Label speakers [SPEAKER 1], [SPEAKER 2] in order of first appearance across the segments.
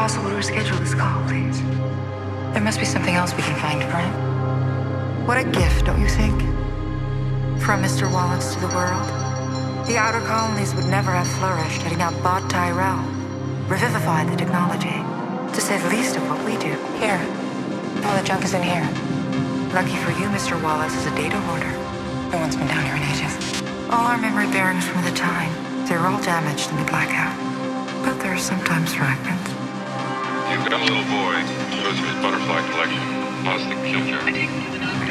[SPEAKER 1] Possible to reschedule this call, please? There must be something else we can find him. What a gift, don't you think? From Mr. Wallace to the world. The outer colonies would never have flourished had he not bought Tyrell, revivified the technology, to say the least of what we do. Here. All the junk is in here. Lucky for you, Mr. Wallace is a data hoarder. No one's been down here in ages. All our memory bearings from the time, they're all damaged in the blackout. But there are sometimes fragments.
[SPEAKER 2] You've got a little boy who goes his butterfly collection. Killed you.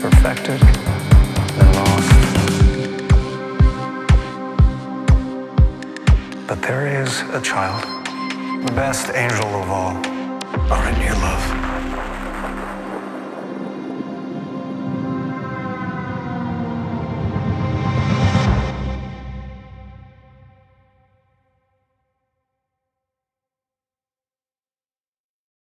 [SPEAKER 2] perfected, and
[SPEAKER 1] lost. But there is
[SPEAKER 3] a child, the best angel of all, our new love.